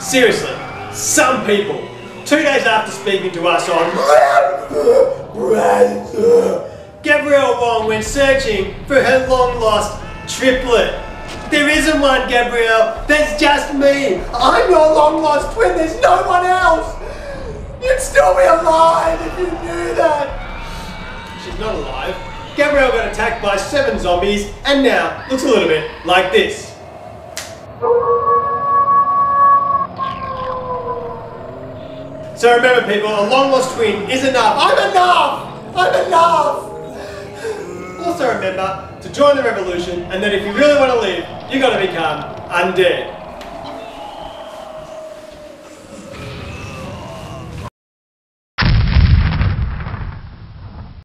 Seriously, some people, two days after speaking to us on Gabrielle Wang went searching for her long lost triplet. There isn't one, Gabrielle. There's just me. I'm your long lost twin. There's no one else. You'd still be alive if you knew that. She's not alive. Gabrielle got attacked by seven zombies and now looks a little bit like this. So remember people, a long lost twin is enough. I'm enough! I'm enough! Also remember to join the revolution and that if you really want to live, you gotta become undead.